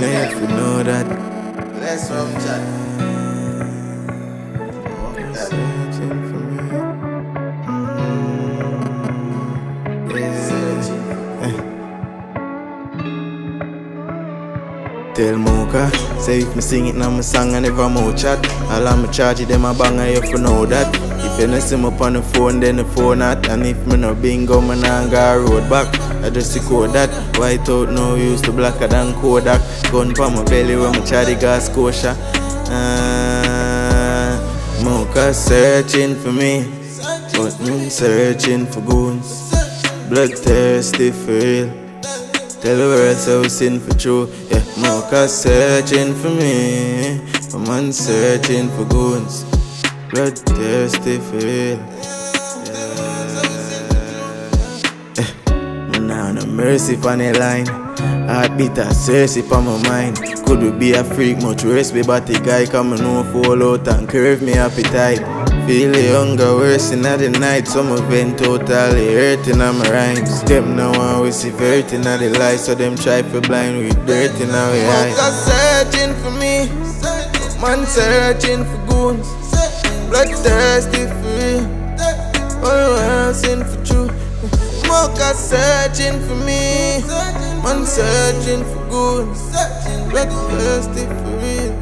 the head for know that. Let's chat. Searching for me. Mm, yeah. Searching. Tell Mocha, say if me sing it now my song I never more chat. All me charge it, them a bang I you for know that. If you not see me on the phone, then the phone not. And if me no bingo, me nah go road back. I just code that. White out no use to blacker than Kodak. Gun pa my belly when charge the gas kosher. Uh, Mocha searching for me, but me searching for goons. Bloodthirsty for real. Tell the world so sin for true. Yeah, Mocha searching for me. A man searching for goons. Bloodthirsty for real. Mercy on the line. Heartbeat a Cersei on my mind. Could we be a freak, much rest me body guy. Come and no fall out and curve me appetite. Feel the hunger worse in the night. Some of event totally hurting on my rhymes. Them no one we see hurting on the light, so them try for blind with dirt in our eyes. Mocha searching for me, man searching for goons. Bloodthirsty for real, all else in for Mocha searching for me, man searching for good. goons. Bloodthirsty for real.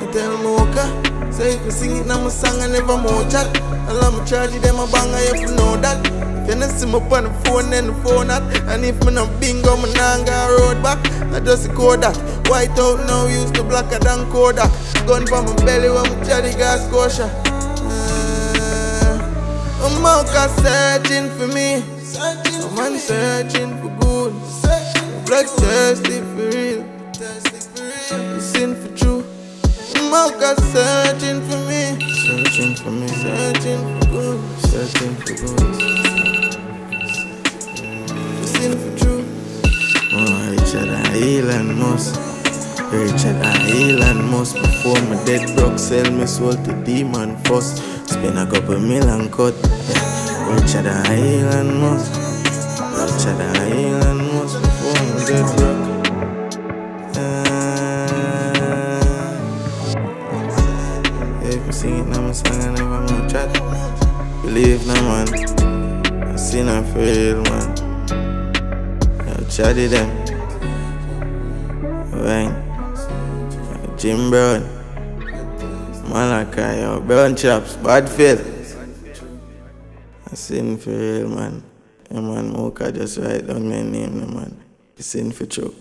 I tell Mocha, say if you sing it now my song I never more chat. I me charge it, them a bang I have to know that. You not see me on the phone, then the phone not. And if me no bingo, me nah go road back. I just code that. White out now used to blacker than Kodak. Gun for my belly when me charge the gas kosher. Mocha searching for me. A man searching for good. Bloodthirsty for real. Sin for true. Mocha searching for me. Searching for me. Searching for good. Searching for good. Sin for true. Oh, Richard Elon Musk. Richard and Elon Musk. Before my dead broke, sell me soul to demon first. Spend a couple million cut. Richard and Elon Musk. Richard and Elon Musk. Before my dead broke. Uh, if you sing it now, my song, I more chat. Believe no man, I see no for real man. Yo, chatty them, Yo, Jim Brown, Malachi, yo, Brown Chops, Bad Phil. I sing for real man. Yeah man, Mocha just write down my name, man. I sing for true.